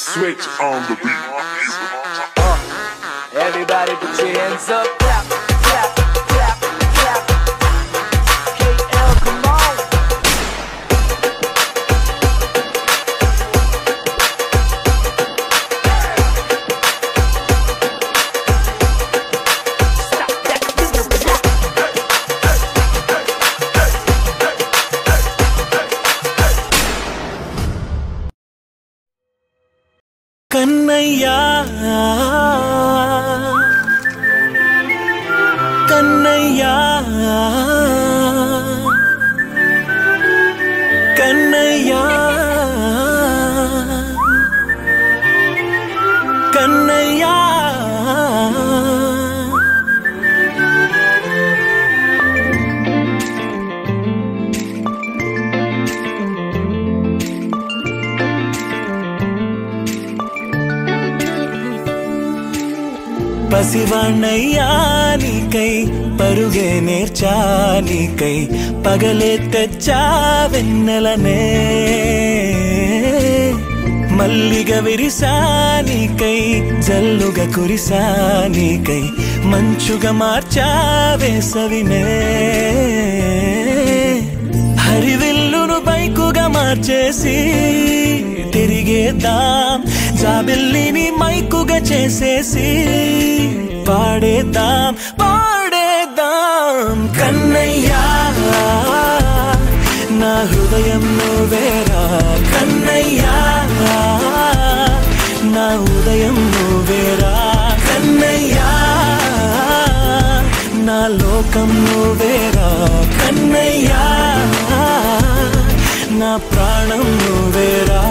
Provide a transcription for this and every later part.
Switch on the beat. Everybody put your hands up. Kannaiya? பசிவண்ணையா நீக்கை பருகே நேர்ச்சா நீக்கை பகலே తెచ్చా వెన్నెలనే. మల్లిగ విరిసానికై జల్లుగ కురిసానికై మంచుగ మార్చా వేసవినే. హరివిల్లును బైకుగా మార్చేసి తిరిగేద్దాం చాబిల్లిని మైకుగా చేసేసి పాడేద్దాం పాడేద్దాం. కన్నయ్యా నా హృదయం నువ్వేరా కన్నయ్యా నా ఉదయం నువ్వేరా కన్నయ్యా నా లోకం నువ్వేరా కన్నయ్యా నా ప్రాణం నువ్వేరా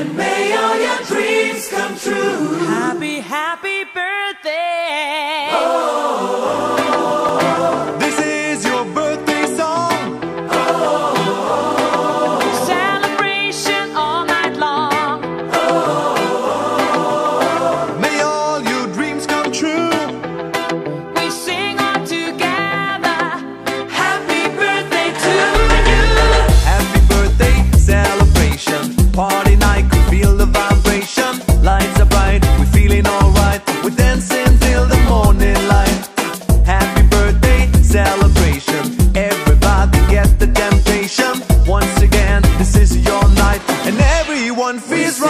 And may all your dreams come true. Happy, happy.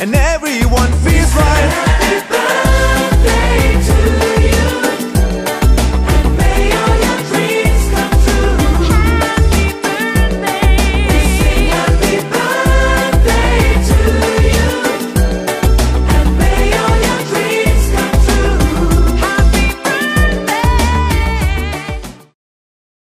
and everyone